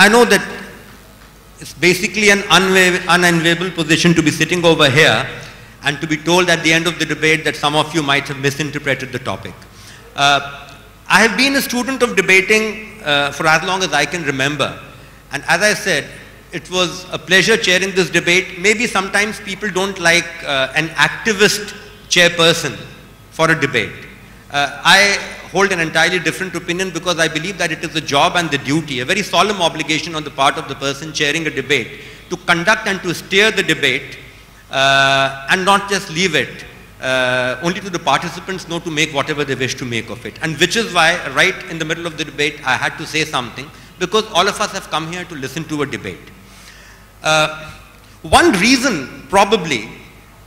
I know that it's basically an unenviable position to be sitting over here and to be told at the end of the debate that some of you might have misinterpreted the topic. Uh, I have been a student of debating uh, for as long as I can remember. And as I said, it was a pleasure chairing this debate. Maybe sometimes people don't like uh, an activist chairperson for a debate. Uh, I hold an entirely different opinion because I believe that it is a job and the duty, a very solemn obligation on the part of the person chairing a debate to conduct and to steer the debate uh, and not just leave it uh, only to the participants know to make whatever they wish to make of it. And which is why right in the middle of the debate I had to say something because all of us have come here to listen to a debate. Uh, one reason probably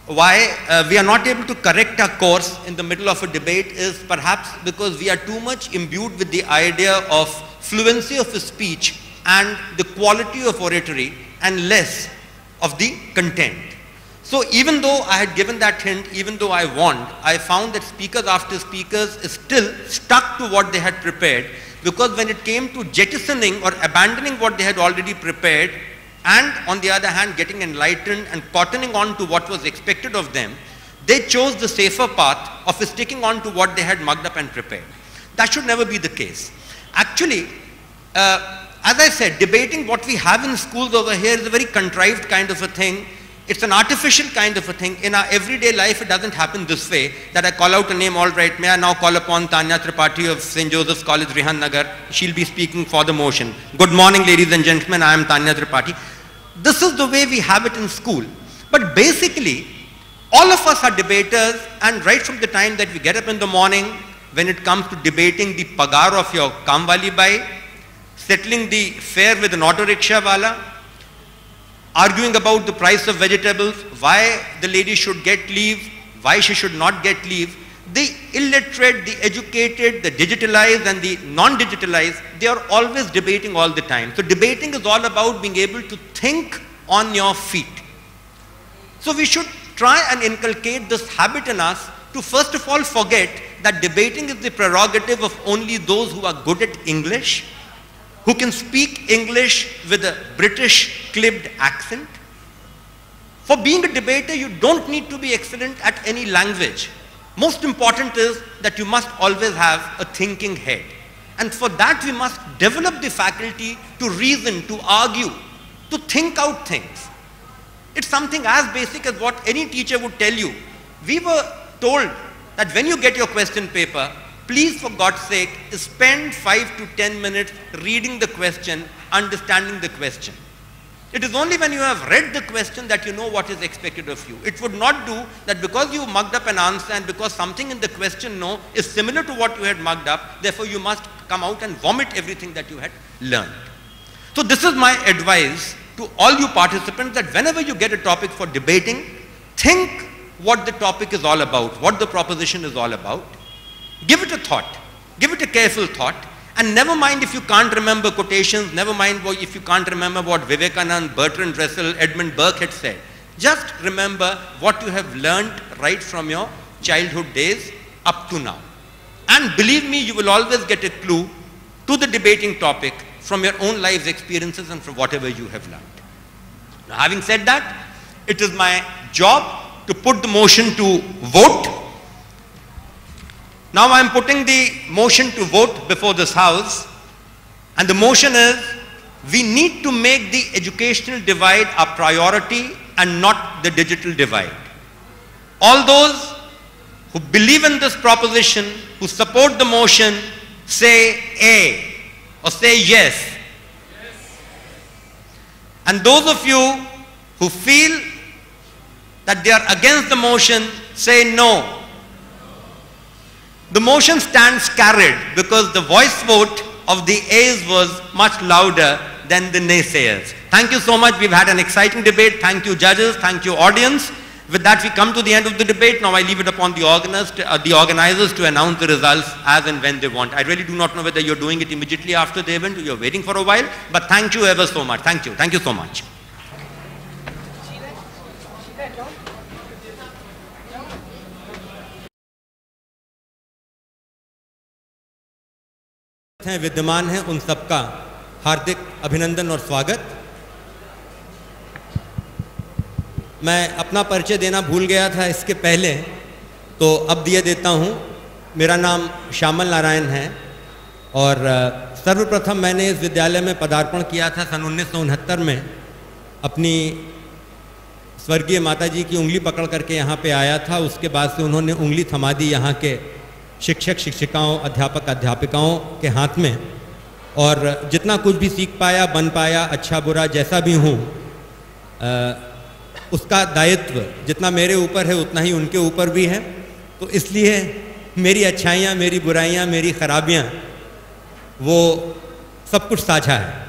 why uh, we are not able to correct our course in the middle of a debate is perhaps because we are too much imbued with the idea of fluency of speech and the quality of oratory and less of the content. So even though I had given that hint, even though I warned, I found that speakers after speakers still stuck to what they had prepared because when it came to jettisoning or abandoning what they had already prepared and on the other hand getting enlightened and cottoning on to what was expected of them, they chose the safer path of sticking on to what they had mugged up and prepared. That should never be the case. Actually, uh, as I said, debating what we have in schools over here is a very contrived kind of a thing it's an artificial kind of a thing. In our everyday life, it doesn't happen this way, that I call out a name, all right, may I now call upon Tanya Tripathi of St. Joseph's College, Rihan Nagar. She'll be speaking for the motion. Good morning, ladies and gentlemen, I am Tanya Tripathi. This is the way we have it in school. But basically, all of us are debaters, and right from the time that we get up in the morning, when it comes to debating the pagar of your kamwali bai, settling the fare with an auto rickshaw wala, arguing about the price of vegetables, why the lady should get leave, why she should not get leave. The illiterate, the educated, the digitalized and the non-digitalized, they are always debating all the time. So debating is all about being able to think on your feet. So we should try and inculcate this habit in us to first of all forget that debating is the prerogative of only those who are good at English who can speak English with a British clipped accent. For being a debater, you don't need to be excellent at any language. Most important is that you must always have a thinking head. And for that, we must develop the faculty to reason, to argue, to think out things. It's something as basic as what any teacher would tell you. We were told that when you get your question paper, Please, for God's sake, spend 5 to 10 minutes reading the question, understanding the question. It is only when you have read the question that you know what is expected of you. It would not do that because you mugged up an answer and because something in the question no is similar to what you had mugged up, therefore you must come out and vomit everything that you had learned. So this is my advice to all you participants that whenever you get a topic for debating, think what the topic is all about, what the proposition is all about Give it a thought. Give it a careful thought. And never mind if you can't remember quotations, never mind if you can't remember what Vivekanand, Bertrand Russell, Edmund Burke had said. Just remember what you have learned right from your childhood days up to now. And believe me, you will always get a clue to the debating topic from your own life's experiences and from whatever you have learned. Now, having said that, it is my job to put the motion to vote now I am putting the motion to vote before this house and the motion is we need to make the educational divide a priority and not the digital divide. All those who believe in this proposition, who support the motion, say A or say yes. yes. And those of you who feel that they are against the motion, say no. The motion stands carried because the voice vote of the A's was much louder than the naysayers. Thank you so much. We've had an exciting debate. Thank you judges. Thank you audience. With that we come to the end of the debate. Now I leave it upon the, uh, the organizers to announce the results as and when they want. I really do not know whether you're doing it immediately after the event or you're waiting for a while. But thank you ever so much. Thank you. Thank you so much. हैं, विद्यमान हैं उन सबका हार्दिक अभिनंदन और स्वागत। मैं अपना परिचय देना भूल गया था इसके पहले तो अब दिए देता हूँ। मेरा नाम श्यामल नारायण है और सर्वप्रथम मैंने इस विद्यालय में पदार्पण किया था सन उन्नीस सौ उनहत्तर में। अपनी स्वर्गीय माता जी की उंगली पकड़ करके यहाँ पे आया था, उसके बाद से उन्होंने उंगली थमा दी यहाँ के। शिक्षक, शिक्षिकाओं, अध्यापक, अध्यापिकाओं के हाथ में और जितना कुछ भी सीख पाया, बन पाया अच्छा बुरा, जैसा भी हूँ उसका दायित्व जितना मेरे ऊपर है, उतना ही उनके ऊपर भी है। तो इसलिए मेरी अच्छाइयाँ, मेरी बुराइयाँ, मेरी खराबियाँ, वो सब कुछ साझा है।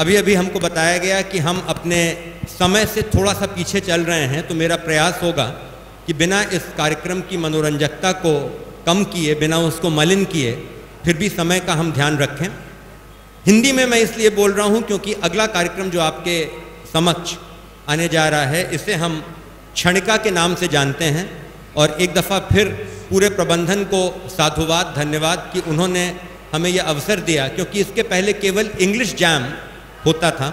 अभी अभी हमको बताया गया कि हम अपने समय से थोड़ा सा पीछे चल रहे हैं तो मेरा प्रयास होगा कि बिना इस कार्यक्रम की मनोरंजकता को कम किए, बिना उसको मलिन किए, फिर भी समय का हम ध्यान रखें। हिंदी में मैं इसलिए बोल रहा हूँ क्योंकि अगला कार्यक्रम जो आपके समक्ष आने जा रहा है, इसे हम क्षणिका के नाम से जानते हैं और एक दफ़ा फिर पूरे प्रबंधन को साधुवाद, धन्यवाद कि उन्होंने हमें यह अवसर दिया क्योंकि इसके पहले केवल इंग्लिश जैम होता था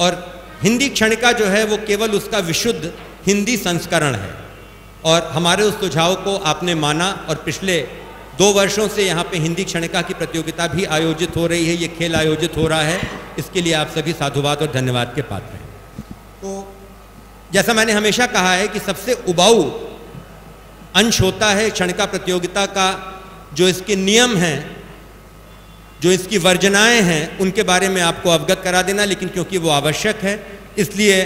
और हिंदी क्षणिका जो है वो केवल उसका विशुद्ध हिंदी संस्करण है। और हमारे उस सुझाव को आपने माना और पिछले दो वर्षों से यहाँ पे हिंदी क्षणिका की प्रतियोगिता भी आयोजित हो रही है, ये खेल आयोजित हो रहा है। इसके लिए आप सभी साधुवाद और धन्यवाद के पात्र हैं। तो जैसा मैंने हमेशा कहा है कि सबसे उबाऊ अंश होता है क्षणिका प्रतियोगिता का, जो इसके नियम हैं, जो इसकी वर्जनाएँ हैं, उनके बारे में आपको अवगत करा देना, लेकिन क्योंकि वो आवश्यक है, इसलिए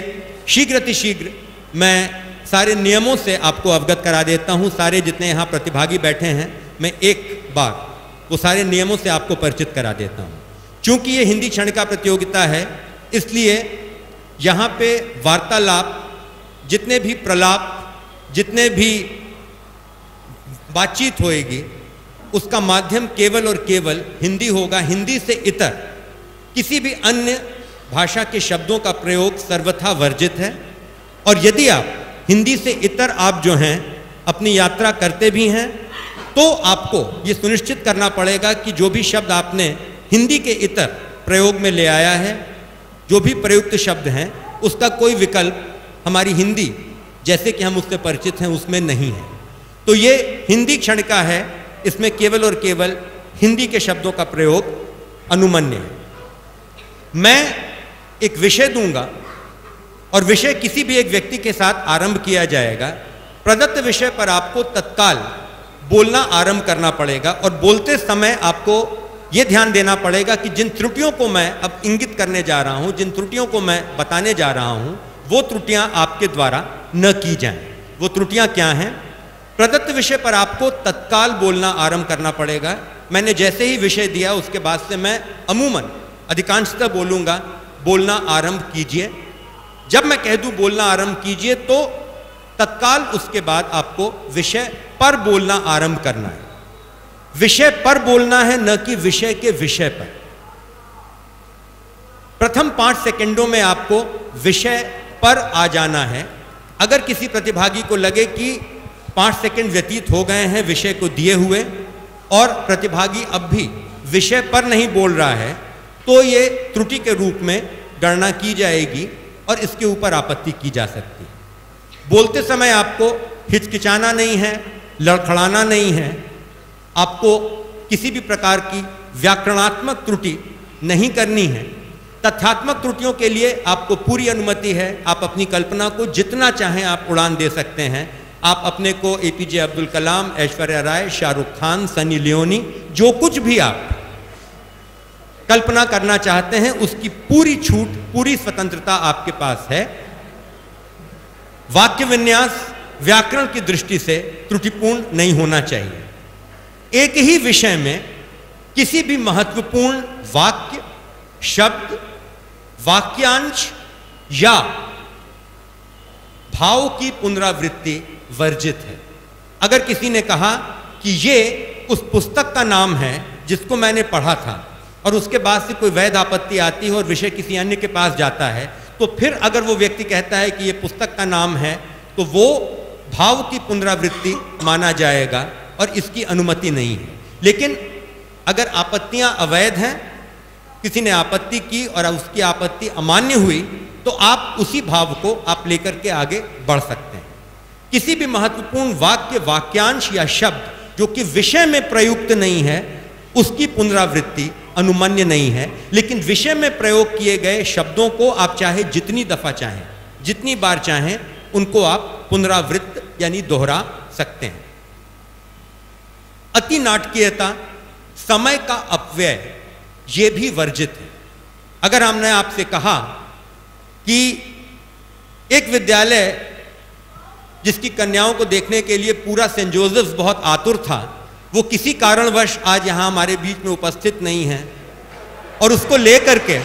शीघ्र अतिशीघ्र मैं सारे नियमों से आपको अवगत करा देता हूँ। सारे जितने यहाँ प्रतिभागी बैठे हैं, मैं एक बार वो सारे नियमों से आपको परिचित करा देता हूँ। चूँकि ये हिंदी क्षण का प्रतियोगिता है, इसलिए यहाँ पे वार्तालाप, जितने भी प्रलाप, जितने भी बातचीत होएगी, उसका माध्यम केवल और केवल हिंदी होगा। हिंदी से इतर किसी भी अन्य भाषा के शब्दों का प्रयोग सर्वथा वर्जित है। और यदि आप हिंदी से इतर आप जो हैं, अपनी यात्रा करते भी हैं तो आपको ये सुनिश्चित करना पड़ेगा कि जो भी शब्द आपने हिंदी के इतर प्रयोग में ले आया है, जो भी प्रयुक्त शब्द हैं, उसका कोई विकल्प हमारी हिंदी, जैसे कि हम उससे परिचित हैं, उसमें नहीं है। तो ये हिंदी क्षण का है, इसमें केवल और केवल हिंदी के शब्दों का प्रयोग अनुमन्य है। मैं एक विषय दूँगा और विषय किसी भी एक व्यक्ति के साथ आरंभ किया जाएगा। प्रदत्त विषय पर आपको तत्काल बोलना आरंभ करना पड़ेगा और बोलते समय आपको यह ध्यान देना पड़ेगा कि जिन त्रुटियों को मैं अब इंगित करने जा रहा हूँ, जिन त्रुटियों को मैं बताने जा रहा हूँ, वो त्रुटियाँ आपके द्वारा न की जाएँ। वो त्रुटियाँ क्या हैं? प्रदत्त विषय पर आपको तत्काल बोलना आरंभ करना पड़ेगा। मैंने जैसे ही विषय दिया, उसके बाद से मैं अमूमन, अधिकांशतः बोलूँगा, बोलना आरंभ कीजिए। जब मैं कह दूँ बोलना आरंभ कीजिए तो तत्काल उसके बाद आपको विषय पर बोलना आरंभ करना है। विषय पर बोलना है, न कि विषय के विषय पर। प्रथम पाँच सेकंडों में आपको विषय पर आ जाना है। अगर किसी प्रतिभागी को लगे कि पाँच सेकंड व्यतीत हो गए हैं विषय को दिए हुए, और प्रतिभागी अब भी विषय पर नहीं बोल रहा है तो ये त्रुटि के रूप में गणना की जाएगी। और इसके ऊपर आपत्ति की जा सकती है। बोलते समय आपको हिचकिचाना नहीं है, लड़खड़ाना नहीं है। आपको किसी भी प्रकार की व्याकरणात्मक त्रुटि नहीं करनी है। तथ्यात्मक त्रुटियों के लिए आपको पूरी अनुमति है। आप अपनी कल्पना को जितना चाहें आप उड़ान दे सकते हैं। आप अपने को A P J Abdul Kalam Aishwarya Rai Shahrukh Khan Sunny Leone जो कुछ भी आप कल्पना करना चाहते हैं, उसकी पूरी छूट, पूरी स्वतंत्रता आपके पास है। वाक्य विन्यास व्याकरण की दृष्टि से त्रुटिपूर्ण नहीं होना चाहिए। एक ही विषय में किसी भी महत्वपूर्ण वाक्य, शब्द, वाक्यांश या भाव की पुनरावृत्ति वर्जित है। अगर किसी ने कहा कि ये उस पुस्तक का नाम है जिसको मैंने पढ़ा था और उसके बाद से कोई वैध आपत्ति आती है और विषय किसी अन्य के पास जाता है तो फिर अगर वो व्यक्ति कहता है कि ये पुस्तक का नाम है तो वो भाव की पुनरावृत्ति माना जाएगा और इसकी अनुमति नहीं है। लेकिन अगर आपत्तियाँ अवैध हैं, किसी ने आपत्ति की और उसकी आपत्ति अमान्य हुई तो आप उसी भाव को आप लेकर के आगे बढ़ सकते हैं। किसी भी महत्वपूर्ण वाक्य, वाक्यांश या शब्द जो कि विषय में प्रयुक्त नहीं है, उसकी पुनरावृत्ति अनुमन्य नहीं है, लेकिन विषय में प्रयोग किए गए शब्दों को आप चाहे जितनी दफ़ा चाहें, जितनी बार चाहें, उनको आप पुनरावृत्त यानी दोहरा सकते हैं। अति नाटकीयता, समय का अपव्यय, ये भी वर्जित है। अगर हमने आपसे कहा कि एक विद्यालय जिसकी कन्याओं को देखने के लिए पूरा सेंट जोसेफ बहुत आतुर था वो किसी कारणवश आज यहाँ हमारे बीच में उपस्थित नहीं है और उसको लेकर के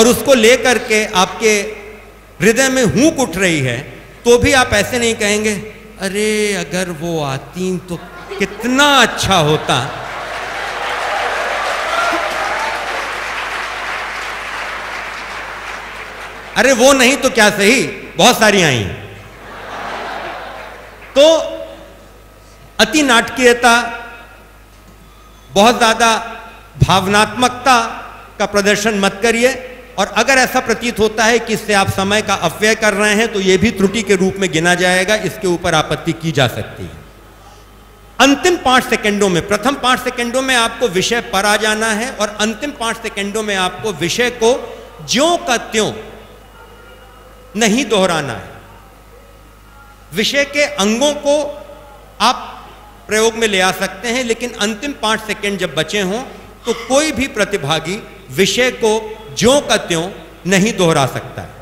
और उसको लेकर के आपके हृदय में हूक उठ रही है तो भी आप ऐसे नहीं कहेंगे, अरे, अगर वो आती तो कितना अच्छा होता। अरे वो नहीं तो क्या सही? बहुत सारी आई। तो अति नाटकीयता, बहुत ज़्यादा भावनात्मकता का प्रदर्शन मत करिए और अगर ऐसा प्रतीत होता है कि इससे आप समय का अपव्यय कर रहे हैं तो यह भी त्रुटि के रूप में गिना जाएगा, इसके ऊपर आपत्ति की जा सकती है। अंतिम पाँच सेकंडों में, प्रथम पाँच सेकंडों में आपको विषय पर आ जाना है और अंतिम पाँच सेकंडों में आपको विषय को ज्यो का त्यों नहीं दोहराना है। विषय के अंगों को आप प्रयोग में ले आ सकते हैं, लेकिन अंतिम पाँच सेकंड जब बचे हों तो कोई भी प्रतिभागी विषय को ज्यो का त्यों नहीं दोहरा सकता है।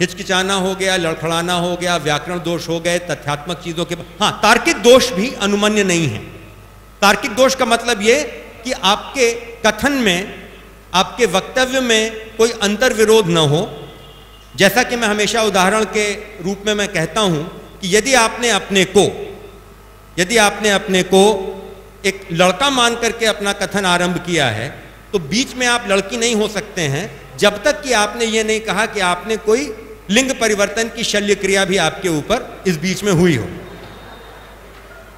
हिचकिचाना हो गया, लड़खड़ाना हो गया, व्याकरण दोष हो गए, तथ्यात्मक चीज़ों के हाँ तार्किक दोष भी अनुमन्य नहीं है। तार्किक दोष का मतलब यह कि आपके कथन में आपके वक्तव्य में कोई अंतर विरोध न हो। जैसा कि मैं हमेशा उदाहरण के रूप में मैं कहता हूँ कि यदि आपने अपने को, यदि आपने अपने को एक लड़का मान करके अपना कथन आरंभ किया है तो बीच में आप लड़की नहीं हो सकते हैं, जब तक कि आपने ये नहीं कहा कि आपने कोई लिंग परिवर्तन की शल्य क्रिया भी आपके ऊपर इस बीच में हुई हो।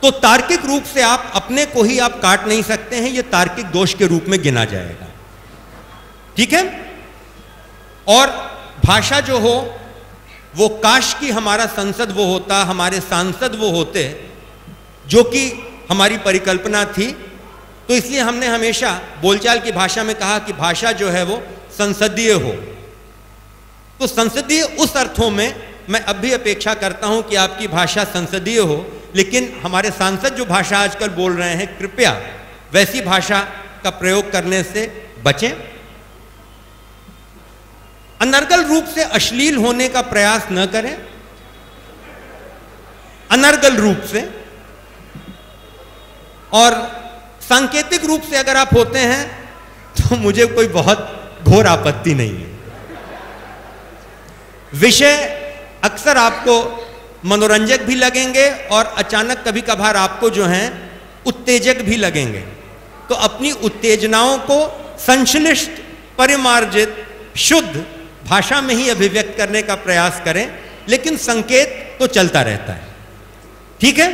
तो तार्किक रूप से आप अपने को ही आप काट नहीं सकते हैं यह तार्किक दोष के रूप में गिना जाएगा। ठीक है? और भाषा जो हो, वो काश की हमारा संसद वो होता, हमारे सांसद वो होते, जो कि हमारी परिकल्पना थी। तो इसलिए हमने हमेशा बोलचाल की भाषा में कहा कि भाषा जो है वो संसदीय हो। तो संसदीय उस अर्थों में मैं अब भी अपेक्षा करता हूँ कि आपकी भाषा संसदीय हो, लेकिन हमारे सांसद जो भाषा आजकल बोल रहे हैं, कृपया वैसी भाषा का प्रयोग करने से बचें। अनर्गल रूप से अश्लील होने का प्रयास न करें। अनर्गल रूप से। और सांकेतिक रूप से अगर आप होते हैं तो मुझे कोई बहुत घोर आपत्ति नहीं है। विषय अक्सर आपको मनोरंजक भी लगेंगे और अचानक कभी कभार आपको जो है, उत्तेजक भी लगेंगे। तो अपनी उत्तेजनाओं को संश्लिष्ट, परिमार्जित, शुद्ध भाषा में ही अभिव्यक्त करने का प्रयास करें, लेकिन संकेत तो चलता रहता है। ठीक है?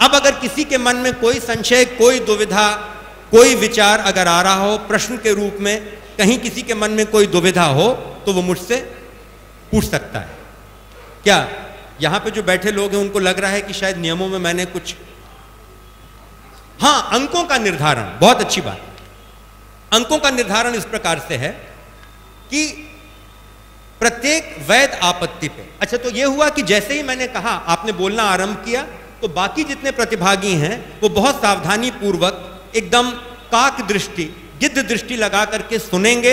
अब अगर किसी के मन में कोई संशय, कोई दुविधा, कोई विचार अगर आ रहा हो, प्रश्न के रूप में, कहीं किसी के मन में कोई दुविधा हो तो वो मुझसे पूछ सकता है। क्या यहाँ पे जो बैठे लोग हैं, उनको लग रहा है कि शायद नियमों में मैंने कुछ हाँ, अंकों का निर्धारण, बहुत अच्छी बात। अंकों का निर्धारण इस प्रकार से है कि प्रत्येक वैध आपत्ति पे। अच्छा तो यह हुआ कि जैसे ही मैंने कहा, आपने बोलना आरंभ किया तो बाकी जितने प्रतिभागी हैं, वो बहुत सावधानी पूर्वक एकदम काक दृष्टि, गिद्ध दृष्टि लगा करके सुनेंगे,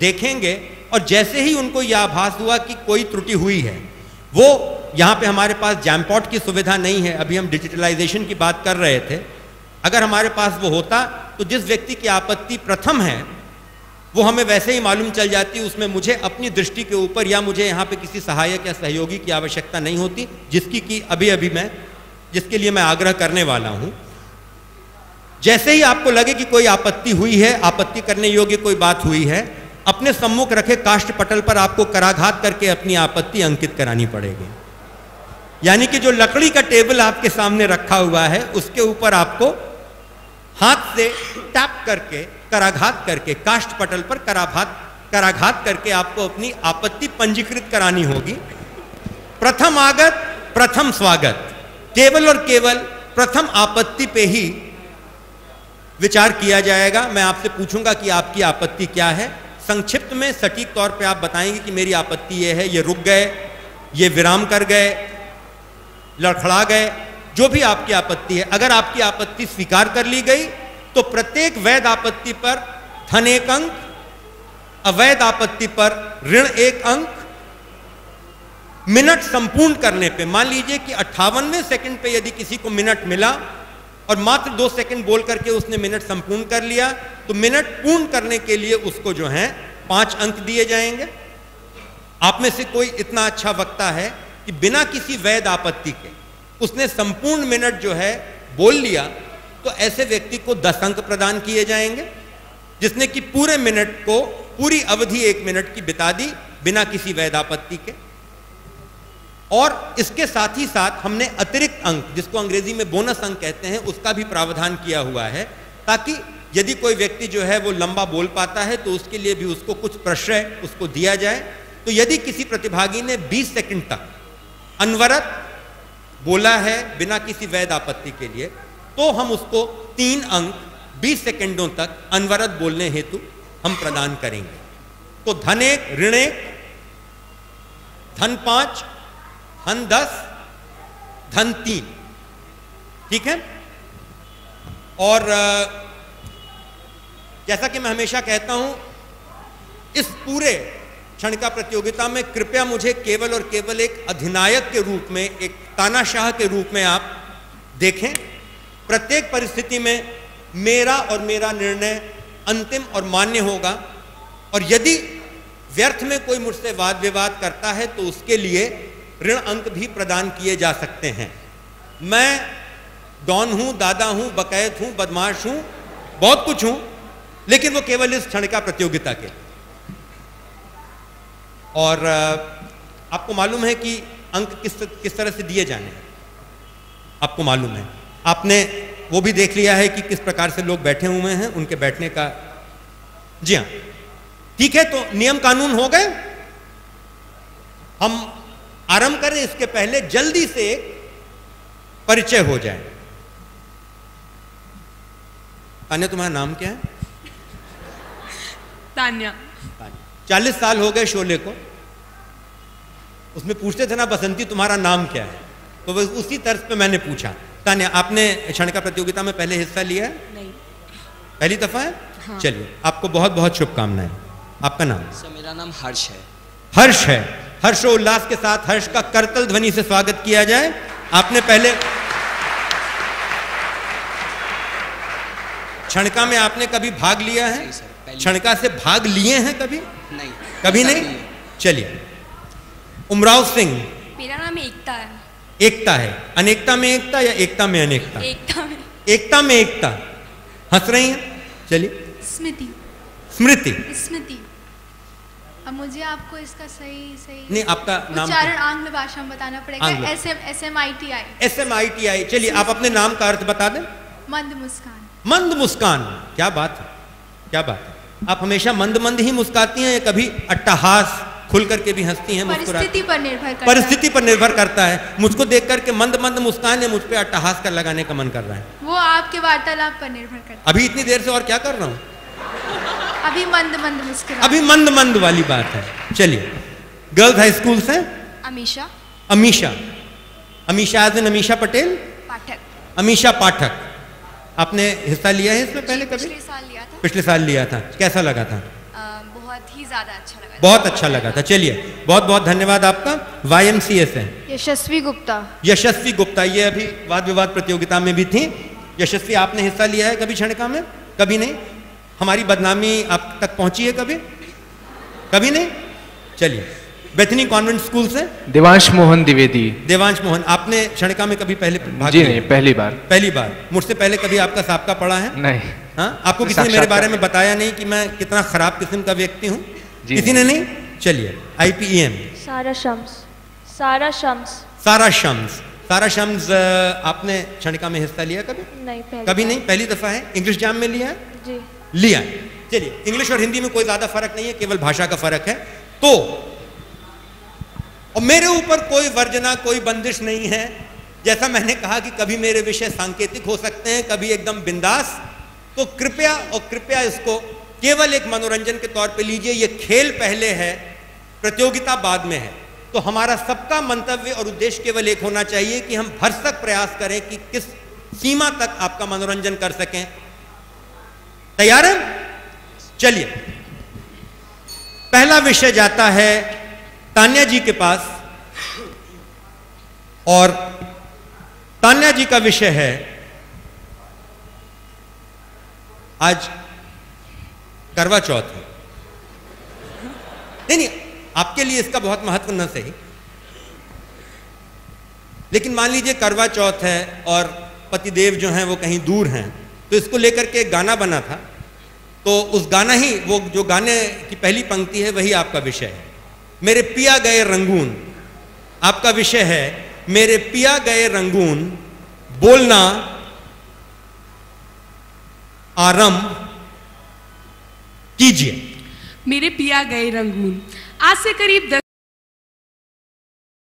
देखेंगे, और जैसे ही उनको यह आभास हुआ कि कोई त्रुटि हुई है, वो यहाँ पे हमारे पास जैमपॉट की सुविधा नहीं है, अभी हम डिजिटलाइजेशन की बात कर रहे थे, अगर हमारे पास वो होता तो जिस व्यक्ति की आपत्ति प्रथम है वो हमें वैसे ही मालूम चल जाती है उसमें मुझे अपनी दृष्टि के ऊपर या मुझे यहाँ पे किसी सहायक या सहयोगी की आवश्यकता नहीं होती, जिसकी कि अभी अभी मैं, जिसके लिए मैं आग्रह करने वाला हूँ। जैसे ही आपको लगे कि कोई आपत्ति हुई है, आपत्ति करने योग्य कोई बात हुई है, अपने सम्मुख रखे काष्ठ पटल पर आपको कराघात करके अपनी आपत्ति अंकित करानी पड़ेगी। यानी कि जो लकड़ी का टेबल आपके सामने रखा हुआ है, उसके ऊपर आपको हाथ से टैप करके कराघात करके, काष्ठ पटल पर कराघात कराघात करके आपको अपनी आपत्ति पंजीकृत करानी होगी। प्रथम आगत, प्रथम स्वागत। केवल और केवल प्रथम आपत्ति पे ही विचार किया जाएगा। मैं आपसे पूछूँगा कि आपकी आपत्ति क्या है। संक्षिप्त में सटीक तौर पे आप बताएँगे कि मेरी आपत्ति ये है, ये रुक गए, ये विराम कर गए, लड़खड़ा गए, जो भी आपकी आपत्ति है। अगर आपकी आपत्ति स्वीकार कर ली गई तो प्रत्येक वैध आपत्ति पर धन एक अंक, अवैध आपत्ति पर ऋण एक अंक, मिनट संपूर्ण करने पे, मान लीजिए कि अट्ठावनवें सेकंड पे यदि किसी को मिनट मिला और मात्र दो सेकंड बोल करके उसने मिनट संपूर्ण कर लिया तो मिनट पूर्ण करने के लिए उसको जो है, पाँच अंक दिए जाएँगे। आप में से कोई इतना अच्छा वक्ता है कि बिना किसी वैध आपत्ति के उसने संपूर्ण मिनट जो है बोल लिया तो ऐसे व्यक्ति को दस अंक प्रदान किए जाएँगे, जिसने कि पूरे मिनट को, पूरी अवधि एक मिनट की बिता दी बिना किसी वैध आपत्ति के। और इसके साथ ही साथ हमने अतिरिक्त अंक, जिसको अंग्रेज़ी में बोनस अंक कहते हैं, उसका भी प्रावधान किया हुआ है, ताकि यदि कोई व्यक्ति जो है वो लंबा बोल पाता है तो उसके लिए भी उसको कुछ प्रश्रय उसको दिया जाए। तो यदि किसी प्रतिभागी ने 20 सेकंड तक अनवरत बोला है बिना किसी वैध आपत्ति के लिए तो हम उसको तीन अंक 20 सेकंडों तक अनवरत बोलने हेतु हम प्रदान करेंगे। तो धन एक, ऋण एक, धन पाँच, धन दस, धन तीन। ठीक है? और जैसा कि मैं हमेशा कहता हूँ, इस पूरे क्षण का प्रतियोगिता में कृपया मुझे केवल और केवल एक अधिनायक के रूप में, एक तानाशाह के रूप में आप देखें। प्रत्येक परिस्थिति में मेरा और मेरा निर्णय अंतिम और मान्य होगा। और यदि व्यर्थ में कोई मुझसे वाद विवाद करता है तो उसके लिए ऋण अंक भी प्रदान किए जा सकते हैं। मैं डॉन हूँ, दादा हूँ, बकैत हूँ, बदमाश हूँ, बहुत कुछ हूँ, लेकिन वो केवल इस क्षण का प्रतियोगिता के और आपको मालूम है कि अंक किस किस तरह से दिए जाने हैं? आपको मालूम है। आपने वो भी देख लिया है कि किस प्रकार से लोग बैठे हुए हैं उनके बैठने का। जी हाँ। ठीक है तो नियम कानून हो गए। हम आरंभ करें इसके पहले जल्दी से एक परिचय हो जाए। तान्या तुम्हारा नाम क्या है? तान्या। चालीस साल हो गए शोले को। उसमें पूछते थे ना बसंती तुम्हारा नाम क्या है? तो उसी तर्ज पे मैंने पूछा। तान्या आपने क्षण का प्रतियोगिता में पहले हिस्सा लिया? है नहीं। पहली दफ़ा है? हाँ। चलिए आपको बहुत बहुत शुभकामनाएँ। आपका नाम? सर मेरा नाम हर्ष है। हर्ष है। हर्षोल्लास के साथ हर्ष का करतल ध्वनि से स्वागत किया जाए। आपने पहले क्षणका में आपने कभी भाग लिया है? नहीं क्षणका से भाग लिए हैं कभी? नहीं कभी ऐसा नहीं? चलिए उमराव सिंह। मेरा नाम एकता है। एकता है। अनेकता में एकता या एकता में अनेकता? एकता में। एकता में एकता। हंस रही हैं? चलिए। स्मृति। स्मृति। स्मृति। अब मुझे आपको इसका सही सही नहीं आपका नाम उच्चारण आंग्ल भाषा में बताना पड़ेगा। S M S M I. T I S M I T I चलिए आप अपने नाम का अर्थ बता दें। मंद मुस्कान। मंद मुस्कान। क्या बात है क्या बात है। आप हमेशा मंद मंद ही मुस्काती हैं या कभी अट्टहास? खुल करके भी हंसती हैं परिस्थिति पर निर्भर करता परिस्थिति पर निर्भर करता है। मुझको देख करके मंद मंद मुस्कान है मुझ पे अट्टहास कर लगाने का मन कर रहा है। वो आपके वार्तालाप पर निर्भर करता है। अभी इतनी देर से और क्या कर रहा हूँ? अभी मंद मंद मुस्कुरा। अभी मंद मंद वाली बात है। चलिए गर्ल्स हाई स्कूल से अमीशा अमीशा अमीशा आज अमीशा पटेल? पाठक। अमीशा पाठक। आपने हिस्सा लिया है इसमें पहले कभी? पिछले साल लिया था। पिछले साल लिया था। कैसा लगा था? बहुत ही ज़्यादा अच्छा। बहुत अच्छा लगा था। चलिए बहुत बहुत धन्यवाद आपका। वाई एम सी एस है। यशस्वी गुप्ता। यशस्वी गुप्ता ये अभी वाद विवाद प्रतियोगिता में भी थी। यशस्वी आपने हिस्सा लिया है कभी क्षणिका में? कभी नहीं? हमारी बदनामी आप तक पहुँची है कभी? कभी नहीं? चलिए बेथनी कॉन्वेंट स्कूल से। देवांश मोहन द्विवेदी। देवांश मोहन आपने क्षणिका में कभी पहले भाग जी नहीं पहली बार। पहली बार। मुझसे पहले कभी आपका साबका पड़ा है? नहीं। हाँ? आपको किसी ने मेरे बारे में बताया नहीं कि मैं कितना खराब किस्म का व्यक्ति हूँ? जी। किसी ने नहीं? चलिए आईपीएम सारा शम्स सारा शम्स। सारा शम्स सारा शम्स आपने क्षणिका में हिस्सा लिया कभी? नहीं पहले कभी नहीं? पहली दफ़ा है? इंग्लिश जाम में लिया है? जी। लिया चलिए इंग्लिश और हिंदी में कोई ज़्यादा फ़र्क नहीं है केवल भाषा का फ़र्क है। तो और मेरे ऊपर कोई वर्जना कोई बंदिश नहीं है। जैसा मैंने कहा कि कभी मेरे विषय सांकेतिक हो सकते हैं कभी एकदम बिंदास। तो कृपया और कृपया इसको केवल एक मनोरंजन के तौर पे लीजिए, ये खेल पहले है, प्रतियोगिता बाद में है। तो हमारा सबका मंतव्य और उद्देश्य केवल एक होना चाहिए कि हम भरसक प्रयास करें कि किस सीमा तक आपका मनोरंजन कर सकें। तैयार है? चलिए। पहला विषय जाता है तान्या जी के पास, और तान्या जी का विषय है आज करवा चौथ है। नहीं नहीं, आपके लिए इसका बहुत महत्व न सही। लेकिन मान लीजिए करवा चौथ है और पतिदेव जो हैं वो कहीं दूर हैं तो इसको लेकर के गाना बना था। तो उस गाना ही, वो जो गाने की पहली पंक्ति है, वही आपका विषय है। मेरे पिया गए रंगून, आपका विषय है, मेरे पिया गए रंगून, बोलना आरंभ कीजिए। मेरे पिया गए रंगून। आज से करीब दस